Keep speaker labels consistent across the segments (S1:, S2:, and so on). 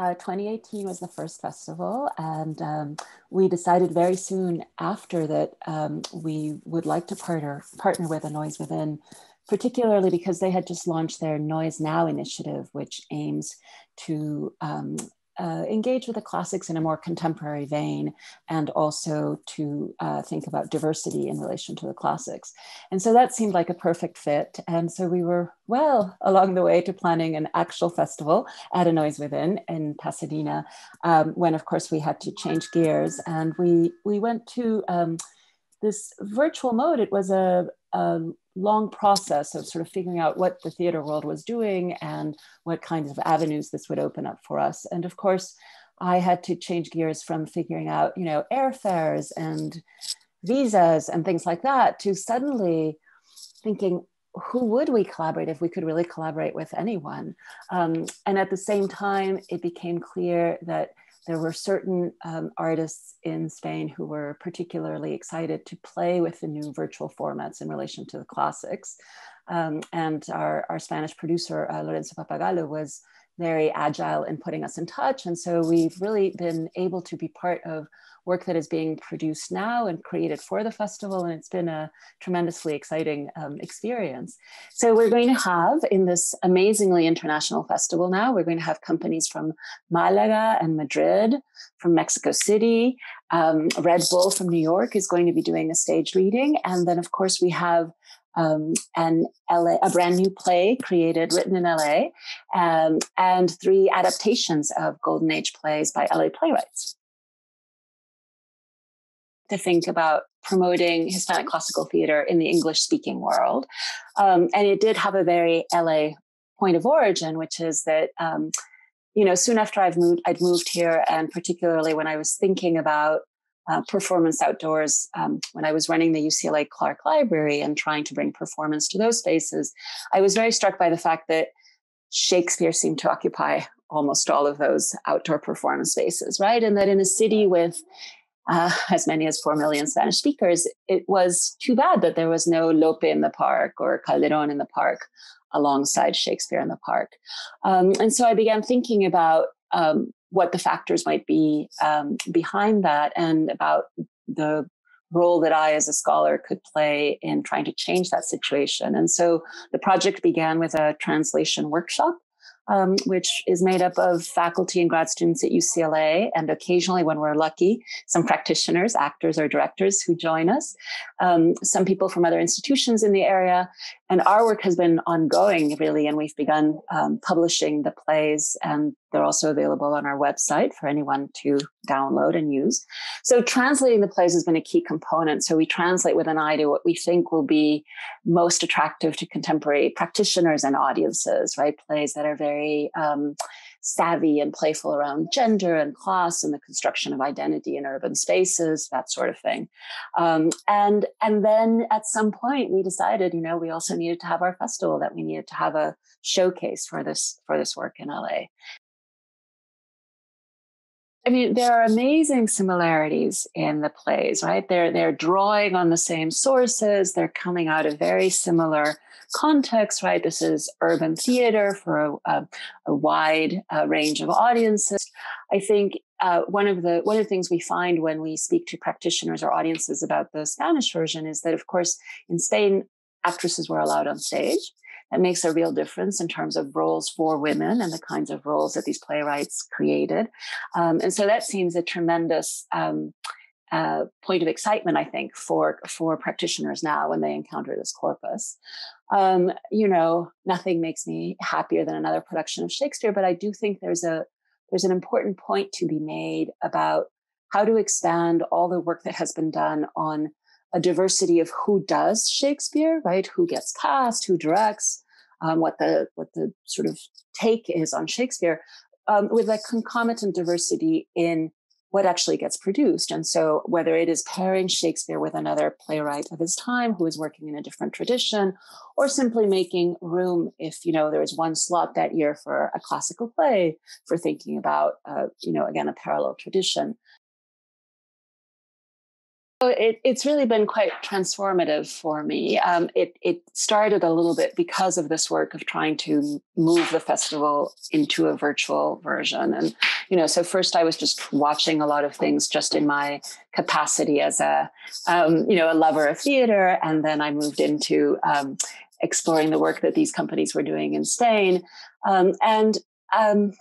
S1: uh, 2018 was the first festival, and um, we decided very soon after that um, we would like to partner partner with a Noise Within, particularly because they had just launched their Noise Now initiative, which aims to um, uh, engage with the classics in a more contemporary vein and also to uh, think about diversity in relation to the classics. And so that seemed like a perfect fit. And so we were well along the way to planning an actual festival at A Noise Within in Pasadena, um, when of course we had to change gears and we, we went to um, this virtual mode. It was a, a long process of sort of figuring out what the theater world was doing and what kinds of avenues this would open up for us. And of course, I had to change gears from figuring out, you know, airfares and visas and things like that to suddenly thinking, who would we collaborate if we could really collaborate with anyone? Um, and at the same time, it became clear that there were certain um, artists in Spain who were particularly excited to play with the new virtual formats in relation to the classics. Um, and our, our Spanish producer, uh, Lorenzo Papagallo, was very agile in putting us in touch. And so we've really been able to be part of work that is being produced now and created for the festival. And it's been a tremendously exciting um, experience. So we're going to have in this amazingly international festival now, we're going to have companies from Malaga and Madrid, from Mexico City. Um, Red Bull from New York is going to be doing a stage reading. And then, of course, we have um, an LA, a brand new play created, written in LA, um, and three adaptations of Golden Age plays by LA playwrights to think about promoting Hispanic classical theater in the English speaking world. Um, and it did have a very LA point of origin, which is that, um, you know, soon after I've moved, I'd moved here, and particularly when I was thinking about uh, performance outdoors, um, when I was running the UCLA Clark Library and trying to bring performance to those spaces, I was very struck by the fact that Shakespeare seemed to occupy almost all of those outdoor performance spaces, right? And that in a city with uh, as many as 4 million Spanish speakers, it was too bad that there was no Lope in the park or Calderon in the park alongside Shakespeare in the park. Um, and so I began thinking about um, what the factors might be um, behind that and about the role that I, as a scholar, could play in trying to change that situation. And so the project began with a translation workshop um, which is made up of faculty and grad students at UCLA, and occasionally, when we're lucky, some practitioners, actors, or directors who join us, um, some people from other institutions in the area. And our work has been ongoing, really, and we've begun um, publishing the plays and they're also available on our website for anyone to download and use. So translating the plays has been a key component. So we translate with an eye to what we think will be most attractive to contemporary practitioners and audiences, right? Plays that are very um, savvy and playful around gender and class and the construction of identity in urban spaces, that sort of thing. Um, and and then at some point we decided, you know, we also needed to have our festival, that we needed to have a showcase for this for this work in LA. I mean, there are amazing similarities in the plays, right? They're they're drawing on the same sources. They're coming out of very similar contexts, right? This is urban theater for a, a, a wide uh, range of audiences. I think uh, one of the one of the things we find when we speak to practitioners or audiences about the Spanish version is that, of course, in Spain, actresses were allowed on stage that makes a real difference in terms of roles for women and the kinds of roles that these playwrights created. Um, and so that seems a tremendous um, uh, point of excitement, I think, for for practitioners now when they encounter this corpus. Um, you know, nothing makes me happier than another production of Shakespeare, but I do think there's a there's an important point to be made about how to expand all the work that has been done on a diversity of who does Shakespeare, right? Who gets cast, who directs, um, what the what the sort of take is on Shakespeare, um, with a concomitant diversity in what actually gets produced. And so, whether it is pairing Shakespeare with another playwright of his time who is working in a different tradition, or simply making room if you know there is one slot that year for a classical play for thinking about, uh, you know, again a parallel tradition. It, it's really been quite transformative for me. Um, it, it started a little bit because of this work of trying to move the festival into a virtual version. And, you know, so first I was just watching a lot of things just in my capacity as a, um, you know, a lover of theater. And then I moved into um, exploring the work that these companies were doing in Spain. Um, and um,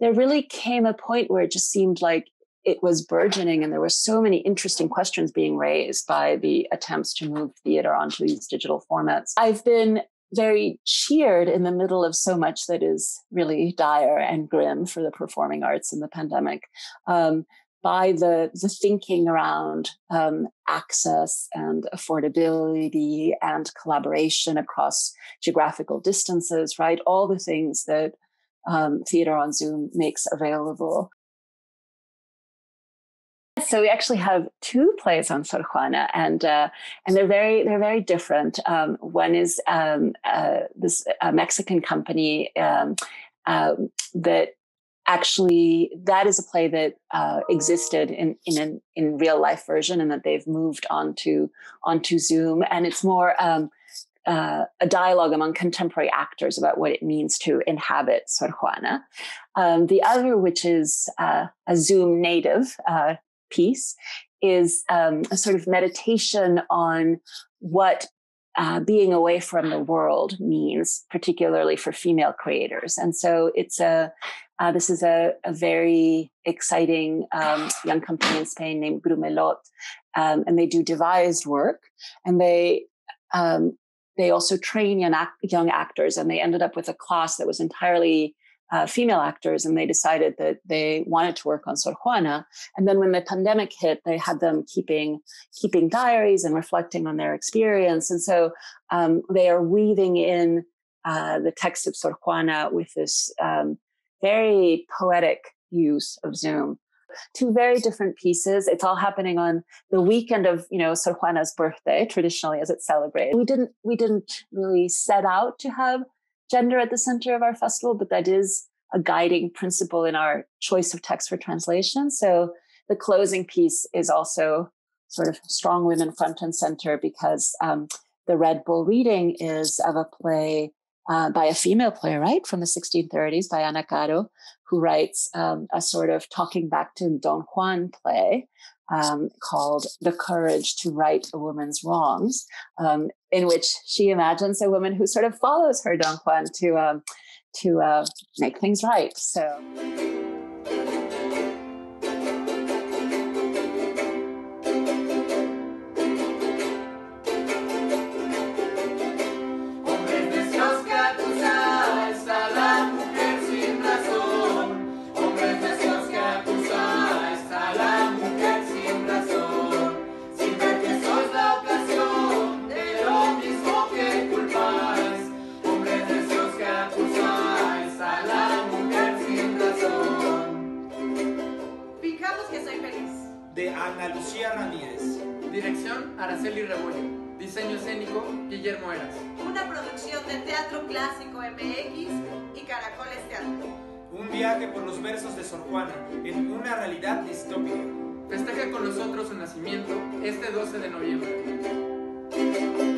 S1: there really came a point where it just seemed like it was burgeoning and there were so many interesting questions being raised by the attempts to move theater onto these digital formats. I've been very cheered in the middle of so much that is really dire and grim for the performing arts in the pandemic um, by the, the thinking around um, access and affordability and collaboration across geographical distances, right? All the things that um, theater on Zoom makes available so we actually have two plays on Sor Juana, and uh, and they're very they're very different. Um, one is um, uh, this Mexican company um, uh, that actually that is a play that uh, existed in in an, in real life version, and that they've moved onto onto Zoom, and it's more. Um, uh, a dialogue among contemporary actors about what it means to inhabit Sor Juana. Um, the other, which is uh, a Zoom native, uh, piece is um, a sort of meditation on what uh, being away from the world means, particularly for female creators. And so it's a uh, this is a, a very exciting um, young company in Spain named Grumelot, um, and they do devised work, and they um, they also train young, young actors, and they ended up with a class that was entirely uh, female actors and they decided that they wanted to work on Sor Juana. And then when the pandemic hit, they had them keeping keeping diaries and reflecting on their experience. And so um, they are weaving in uh, the text of Sor Juana with this um, very poetic use of Zoom. Two very different pieces. It's all happening on the weekend of, you know, Sor Juana's birthday, traditionally as it's celebrated. We didn't we didn't really set out to have gender at the center of our festival, but that is a guiding principle in our choice of text for translation. So the closing piece is also sort of strong women front and center because um, the Red Bull reading is of a play uh, by a female playwright from the 1630s by Ana Caro, who writes um, a sort of talking back to Don Juan play um, called The Courage to Right a Woman's Wrongs, um, in which she imagines a woman who sort of follows her Don Juan to, um, to uh, make things right. So.
S2: Araceli Rebollo. Diseño escénico, Guillermo Eras.
S3: Una producción de Teatro Clásico MX y Caracoles Teatro.
S4: Un viaje por los versos de Sor Juana en una realidad distópica.
S2: Festeja con nosotros su nacimiento este 12 de noviembre.